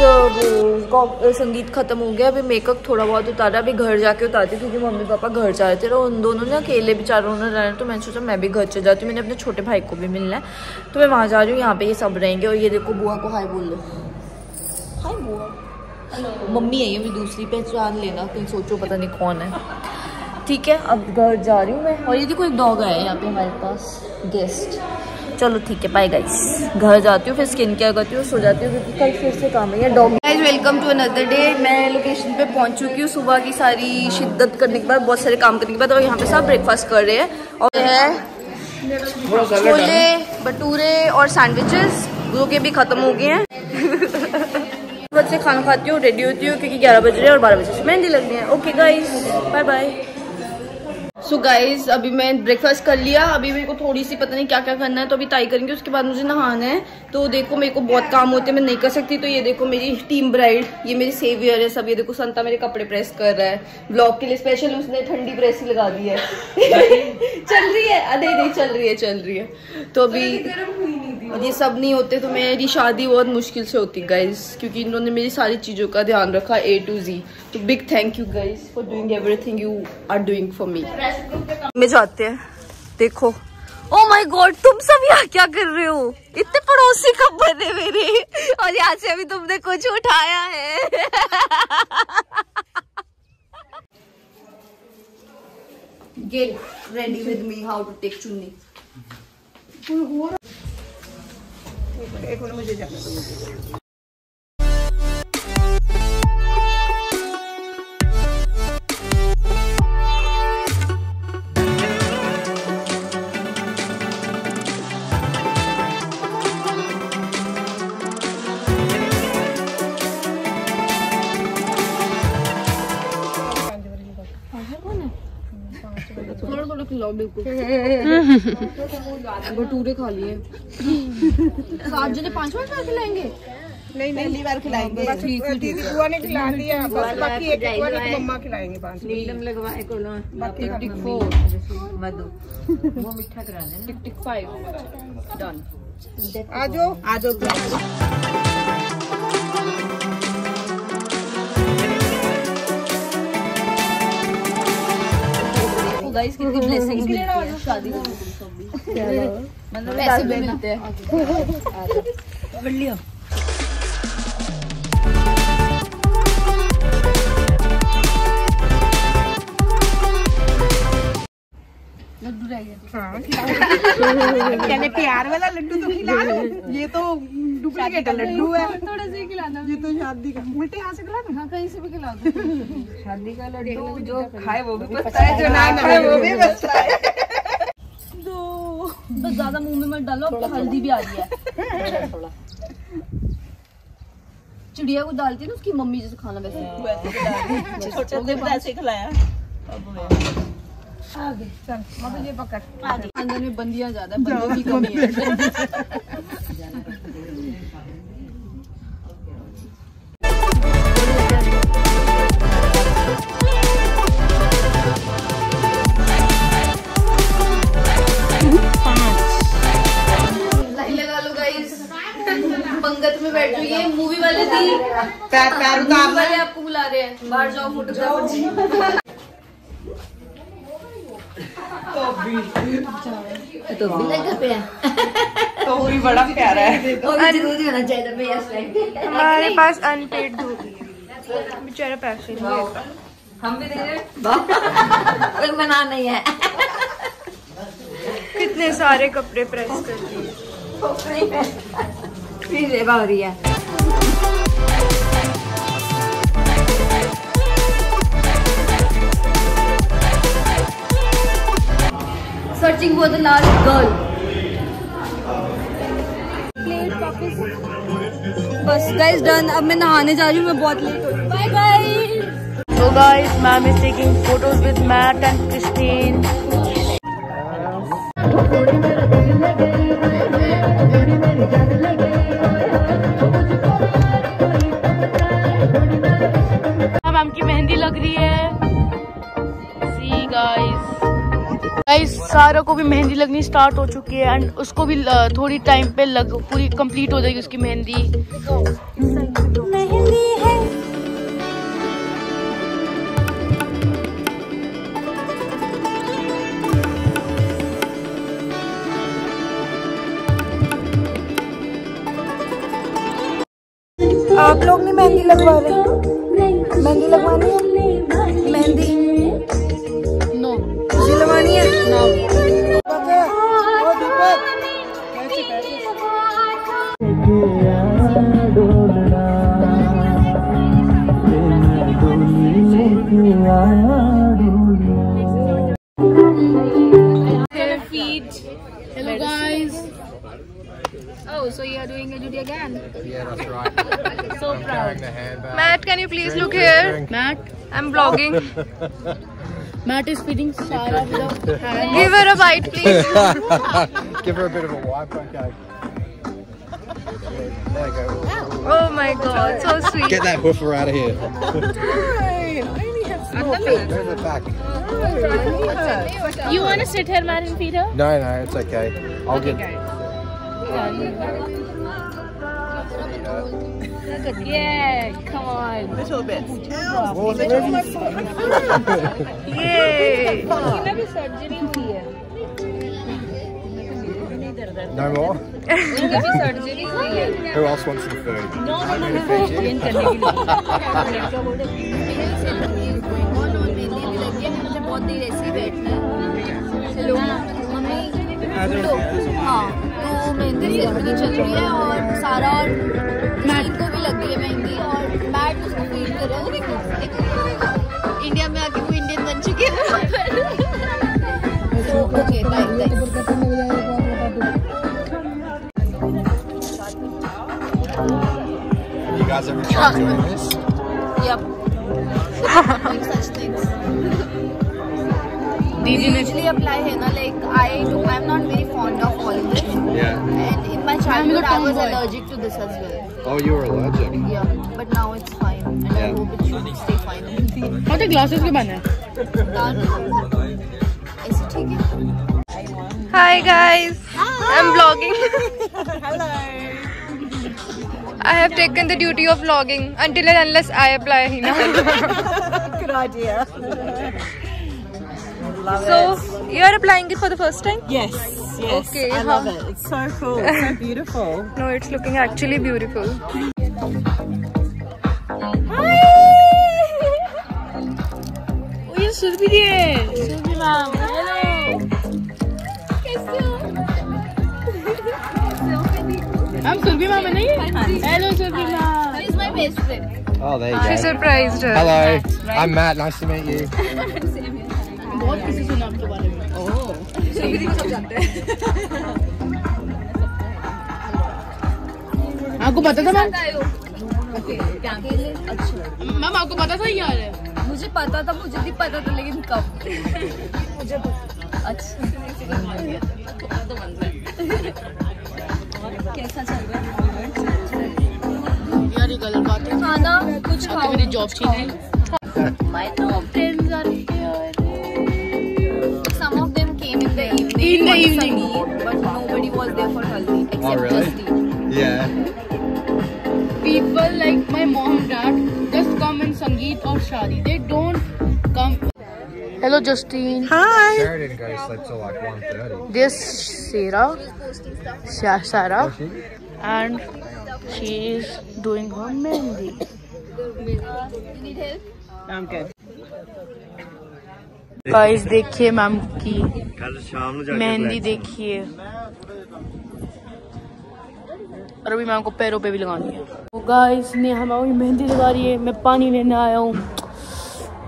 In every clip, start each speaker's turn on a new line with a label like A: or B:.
A: वो संगीत खत्म हो गया, अभी मेकअप थोड़ा बहुत उतारा, अभी घर जाके उतारती क्योंकि मम्मी पापा घर जा रहे थे तो उन दोनों ने अकेले बेचारों ने रहना तो मैंने सोचा मैं भी घर चल जाती हूँ, मैंने अपने छोटे भाई को भी मिलना है तो मैं वहाँ जा रही हूँ, यहाँ पे ये सब रहेंगे, और ये देखो बुआ को हाई बोल लो हाय बुआ। मम्मी है ये भी दूसरी पहचान लेना कहीं सोचो पता नहीं कौन है। ठीक है, अब घर जा रही हूँ मैं। और ये देखो एक डॉग आया है यहाँ पे हमारे पास गेस्ट चलो ठीक है बाय गाइस घर जाती हूँ फिर स्किन केयर करती हूँ सो जाती हूँ क्योंकि कल फिर से काम है। Dog guys welcome to another day मैं लोकेशन पे पहुँच चुकी हूँ सुबह की सारी शिद्दत करने के बाद बहुत सारे काम करने के बाद और यहाँ पे सब ब्रेकफास्ट कर रहे हैं। और है छोले भटूरे और सैंडविचेस जो के भी खत्म हो गए हैं। बच्चे खाना खाती हूँ रेडी होती हूँ क्योंकि ग्यारह बज रहे हैं और बारह बजे मेहंदी लगनी है। Okay guys bye bye so so guys अभी मैं ब्रेकफास्ट कर लिया। अभी मेरे को थोड़ी सी पता नहीं क्या क्या करना है तो अभी ताई करेंगे। उसके बाद मुझे नहाना है। तो देखो मेरे को बहुत काम होते हैं मैं नहीं कर सकती। तो ये देखो मेरी टीम ब्राइड ये मेरी सेवियर है सब। ये देखो संता मेरे कपड़े प्रेस कर रहा है। ब्लॉग के लिए स्पेशल उसने ठंडी प्रेस लगा दी है। चल रही है। अरे नहीं चल रही है चल रही है। तो अभी और ये सब नहीं होते तो मेरी शादी बहुत मुश्किल से होती गाइज़ क्योंकि इन्होंने मेरी सारी चीज़ों का ध्यान रखा ए टू जी तो big thank you guys for doing everything you are doing for me में जाते हैं। देखो। ओ माय गॉड तुम सब यहाँ क्या कर रहे हो? इतने पड़ोसी कब बने मेरे? और यहाँ से अभी तुमने कुछ उठाया है। Get ready with me how to take chunni.
B: एक मिनट मुझे जाना। तो मुझे
A: भटूरे खा लिए। जने बार खिलाएँगे?
B: नहीं पहली बार खिलाएँगे। दीदी बुआ ने खिला दिया। बस बाकी एक बुआ ने मम्मा खिलाएँगे पाँच। नीलम लगवाए को बाकी टिक फोर। मधु। वो मीठा करा देना
A: टिक टिक फाइव। डन।
B: आजो। आजो
A: गाइस कितनी ब्लेसिंग्स मिलती है। शादी मतलब पैसे भी मिलते हैं। पकड़ लड्डू रह गया
B: हाँ। प्यार वाला लड्डू तो खिला लो। ये तो डुप्लीकेट लड्डू है।
A: थोड़ा सा खिलाना।
B: ये तो शादी का उल्टे यहाँ से खिला दो
A: हाँ कहीं से भी खिला दो।
B: शादी का लड्डू जो खाए वो भी पछता है जो ना खाए वो भी पछता है।
A: बस ज़्यादा मुँह में मत डालो अब तो हल्दी भी आ रही है। चिड़िया को डालती है ना उसकी मम्मी जैसे खाना वैसे।
B: छोटे से ऐसे खिलाया।
A: आगे चल मतलब ये पकड़। आगे। अंदर में बंदियाँ ज़्यादा बंदों की कमी है। लगा लो गाइस पंगत में बैठ ये मूवी वाले थी
B: पैर पैर
A: वाले आपको बुला रहे हैं। बाहर जाओ फोटोग्राफर जी तो भी
B: बड़ा प्यारा है।
C: हमारे पास अनपेड बेचारा पैसे
A: हम भी दे रहे मना नहीं है।
C: कितने सारे कपड़े प्रेस कर दिए
A: है। Searching for the last girl बस गाइस डन अब मैं नहाने जा रही हूँ, मैं बहुत लेट हो bye so bye guys
C: ma'am is taking photos with Matt and Christine. है सारा को भी मेहंदी लगनी स्टार्ट हो चुकी है एंड उसको भी थोड़ी टाइम पे लग, पूरी कंप्लीट हो जाएगी उसकी मेहंदी।
A: आप लोग नहीं मेहंदी लगवा रहे? Mehndi Hair feed.
C: Hello guys.
A: Oh, so you are doing a duty again?
D: Yeah, that's right. so proud.
A: Matt, can you please drink, look drink, here?
C: Matt,
A: I'm vlogging.
C: Matt is feeding Sarah with a hand.
A: Give her a bite, please.
D: Give her a bit of a wipe, okay. There you go.
A: Oh my god, so sweet.
D: Get that boofer out of here. There's the back.
C: You want to sit here, Matt, and feed her?
D: No, no, it's okay. I'll get.
C: Yeah, come on.
B: Little bit.
A: Yay!
D: No more. Who else wants some food? No, no, no,
A: मुझे बहुत देर ऐसे ही बैठना है। Hello mummy तो हाँ तो mehndi ceremony चल रही है और सारा और मैट। को भी लग गई है मेहंदी और मैट उसको फील कर रहा है। इंडिया में आके वो इंडियन बन चुके हैं। तो okay bye
D: You guys ever tried doing this?
A: Yep. Doing such things.
C: दीदी
A: usually apply henna like I do I'm not very fond of olive
D: Yeah.
A: and in my childhood I was allergic to this as well
D: Oh, you were allergic.
A: yeah but now it's fine and
D: yeah.
A: I hope it should stay fine
C: और glasses के बने
A: ऐसे ठीक है Hi guys Hi. I'm vlogging
B: Hello.
A: I have taken the duty of vlogging until and unless I apply henna
B: Good idea. Love
A: so
B: it.
A: you're applying it for the first time?
B: Yes. Yes.
A: Okay.
B: I
A: huh?
B: love it. It's so cool. It's so beautiful.
A: no, it's looking actually beautiful.
C: Hi. Oh, you should be there. Should be mom. Hello. I'm Surbhi Mama, nahi? Hello Surbhi Mama.
A: She's my best friend.
D: Oh, there you go.
A: She surprised her.
D: Hello. I'm Matt. Nice to meet you.
C: बहुत किसी सुना आपके बारे में। ओह। सब जानते हैं। आपको पता था मैम? मैम आपको पता था ये आ रहा है
A: मुझे पता था मुझे भी पता था लेकिन कब? मुझे अच्छा। कैसा चल रहा है?
C: यार ये गलत बात है।
A: खाना? कुछ खाओ
C: मेरी जॉब छीन ली my top
A: In the evening. Sangeet, but nobody was there for haldi oh, except
D: Oh, really?
A: Justine.
D: Yeah.
C: people like my mom dad just come in sangeet or shadi they don't come hello justine
B: Hi.
D: Sarah didn't go to sleep till like 1.30.
C: this sarah Sa- sarah and she is doing her mehndi
A: You need help?
B: I'm good.
C: Guys देखिए ma'am की मेहंदी देखिए। और अभी ma'am को पैरों पे भी लगानी है। तो गाइस ने हमारी मेहंदी लगा रही है मैं पानी लेने आया हूँ।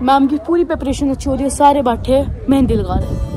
C: मैम की पूरी प्रिपरेशन अच्छी हो रही है सारे बैठे मेहंदी लगा रहे हैं।